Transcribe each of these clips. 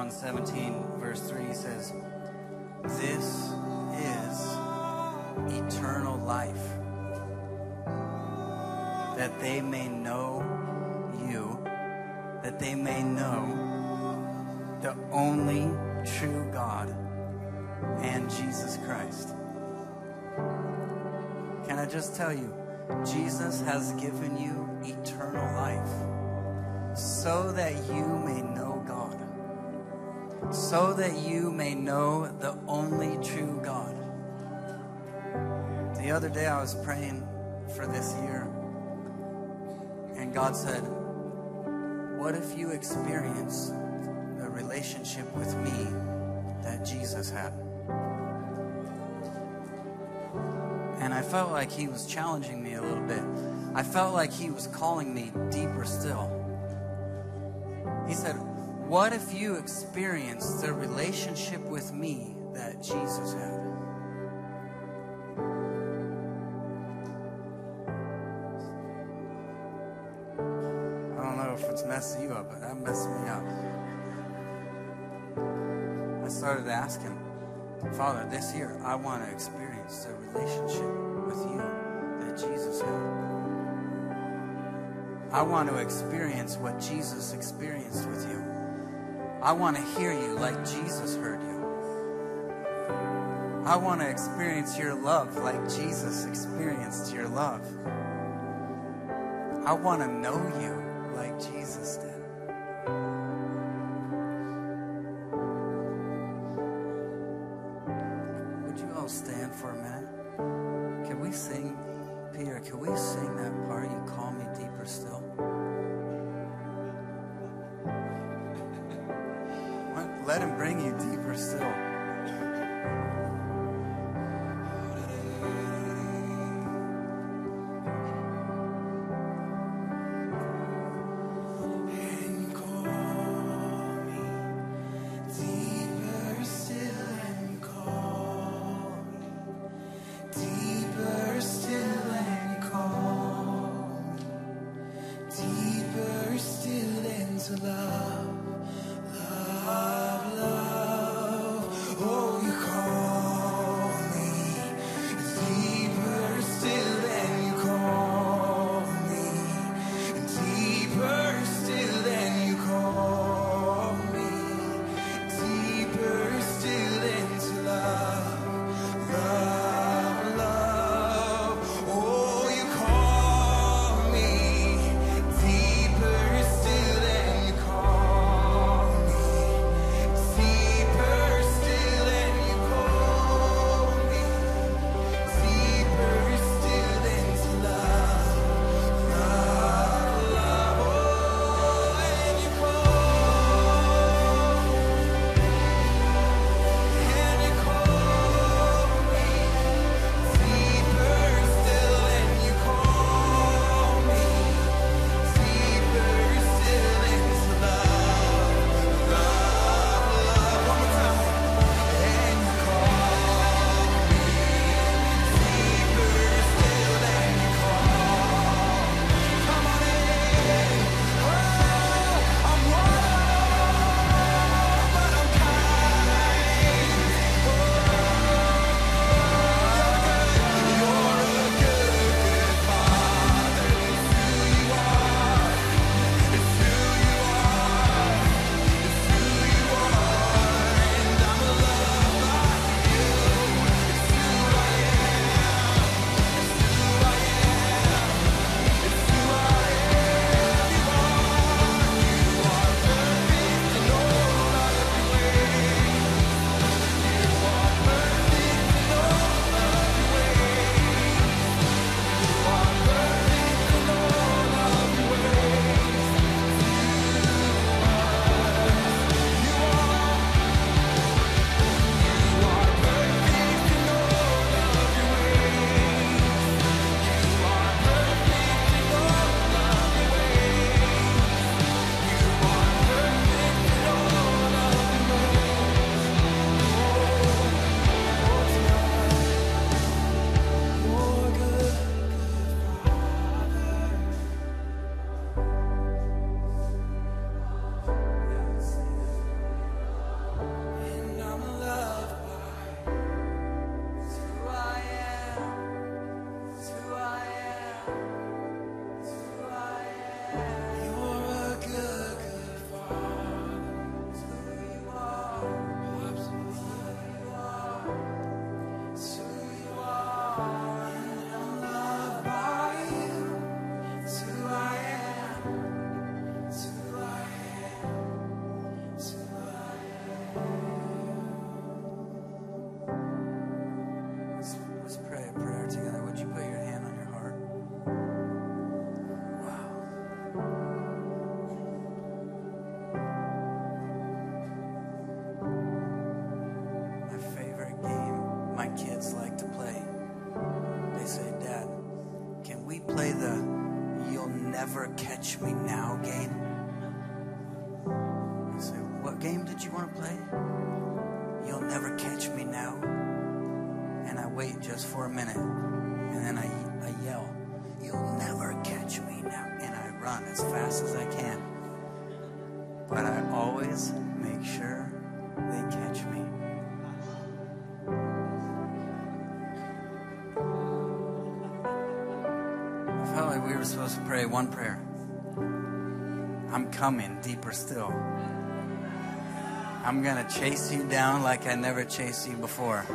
John 17, verse 3 says, This is eternal life, that they may know you, that they may know the only true God and Jesus Christ. Can I just tell you, Jesus has given you eternal life so that you may know God, so that you may know the only true God. The other day I was praying for this year, and God said, What if you experience a relationship with me that Jesus had? And I felt like he was challenging me a little bit. I felt like he was calling me deeper still. He said, What if you experienced the relationship with me that Jesus had? I don't know if it's messing you up, but that messed me up. I started to ask him, Father, this year I want to experience the relationship with you that Jesus had. I want to experience what Jesus experienced with you. I want to hear you like Jesus heard you. I want to experience your love like Jesus experienced your love. I want to know you like Jesus did. Let- him bring you deeper still. Never catch me now game. I say, What game did you want to play? You'll never catch me now. And I wait just for a minute. And then I, I yell, You'll never catch me now. And I run as fast as I can. But I always make sure they catch me. We were supposed to pray one prayer. I'm coming deeper still. I'm going to chase you down like I never chased you before.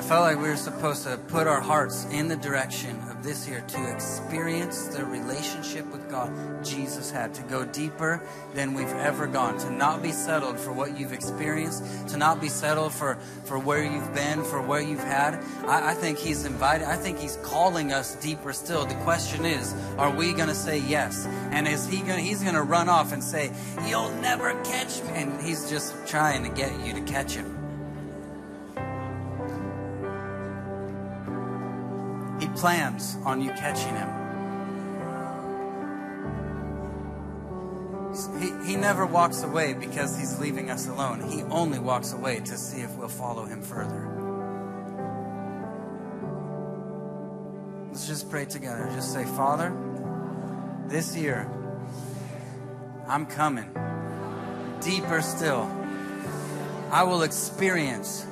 I felt like we were supposed to put our hearts in the direction of this year to experience the relationship with God Jesus had, to go deeper than we've ever gone, to not be settled for what you've experienced, to not be settled for, for where you've been, for where you've had. I, I think He's invited, I think He's calling us deeper still. The question is, are we going to say yes? And is He going He's going to run off and say, You'll never catch me. And He's just trying to get you to catch Him. Plans on you catching him. He, he never walks away because he's leaving us alone. He only walks away to see if we'll follow him further. Let's just pray together. Just say, Father, this year, I'm coming deeper still. I will experience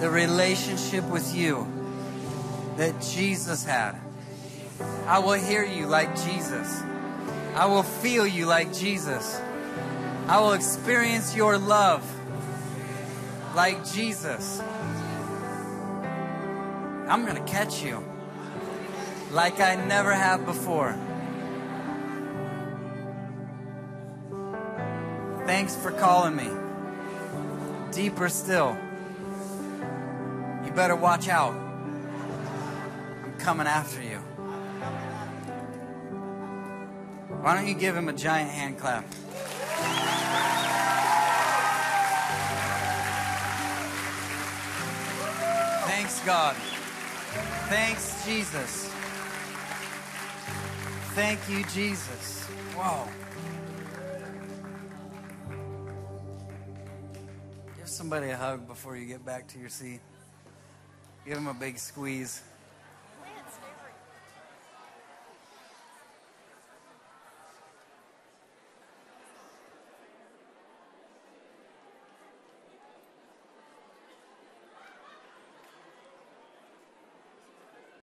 the relationship with you that Jesus had. I will hear you like Jesus. I will feel you like Jesus. I will experience your love like Jesus. I'm going to catch you like I never have before. Thanks for calling me. Deeper still. You better watch out coming after you. Why don't you give him a giant hand clap? Thanks, God. Thanks, Jesus. Thank you, Jesus. Whoa. Give somebody a hug before you get back to your seat. Give them a big squeeze.